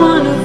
wanna